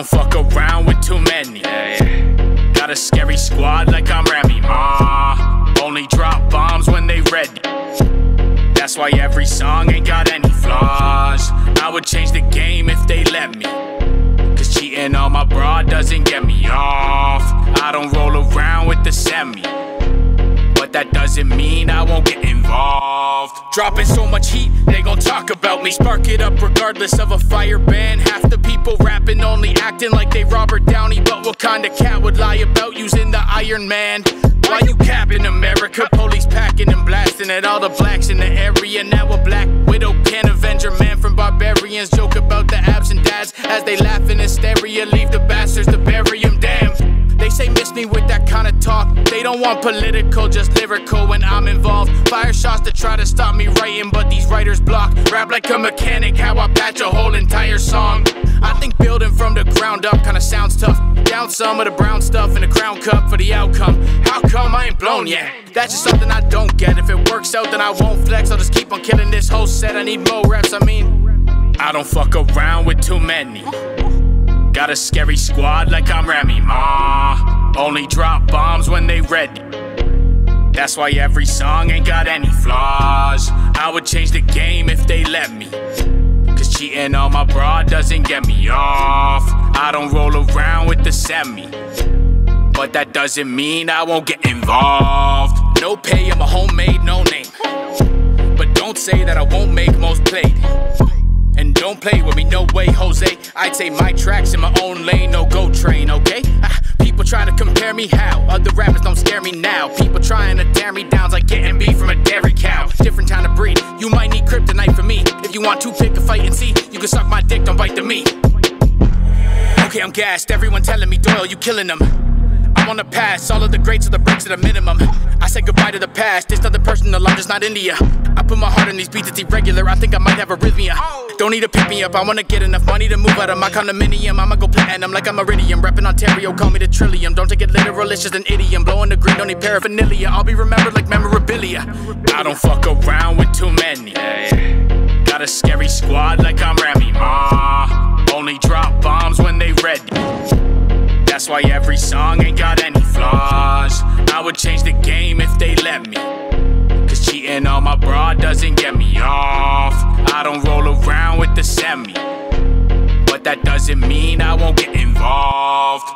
don't fuck around with too many. Got a scary squad like I'm Remy. Ma, only drop bombs when they ready. That's why every song ain't got any flaws. I would change the game if they let me. Cause cheating on my broad doesn't doesn't mean I won't get involved. Dropping so much heat, they gon' talk about me. Spark it up regardless of a fire ban. Half the people rapping only acting like they Robert Downey. But what kind of cat would lie about using the Iron Man? Why you capping America? Police packing and blasting at all the blacks in the area. Now a black widow can't avenge her man from barbarians. Joke about the absent dads as they laugh in hysteria. Leave the bastards to bury him. Me with that kind of talk. They don't want political, just lyrical when I'm involved. Fire shots to try to stop me writing, but these writers block. Rap like a mechanic, how I patch a whole entire song. I think building from the ground up kinda sounds tough. Down some of the brown stuff in the crown cup for the outcome. How come I ain't blown yet? That's just something I don't get. If it works out, then I won't flex. I'll just keep on killing this whole set. I need more reps. I mean, I don't fuck around with too many. Got a scary squad like I'm Remy Ma. Only drop bombs when they ready. That's why every song ain't got any flaws. I would change the game if they let me. Cause cheating on my broad doesn't get me off. I don't roll around with the semi. But that doesn't mean I won't get involved. No pay, I'm a homemade no name. But don't say that I won't make most played. And don't play with me, no way, Jose. I'd say my tracks in my own lane, no go train, okay? Ah, people trying to compare me how? Other rappers don't scare me now. People trying to tear me down like getting beef from a dairy cow. Different kind of breed. You might need kryptonite for me. If you want to pick a fight and see, you can suck my dick, don't bite the meat. Okay, I'm gassed. Everyone telling me, Doyle, you killing them. I'm on the pass, all of the greats are the breaks at a minimum. I say goodbye to the past, this other person, the line just not India. I put my heart in these beats, it's irregular. I think I might have arrhythmia. Don't need to pick me up, I wanna get enough money to move out of my condominium. I'ma go platinum like I'm Iridium. Reppin' Ontario, call me the trillium. Don't take it literal, it's just an idiom. Blowing the green, don't need paraphernalia. I'll be remembered like memorabilia. I don't fuck around with too many. Got a scary squad like I'm Remy Ma. Only drop bombs when they ready. That's why every song ain't got any flaws. I would change the game if they let me. Cheating on my broad doesn't get me off. I don't roll around with the semi. But that doesn't mean I won't get involved.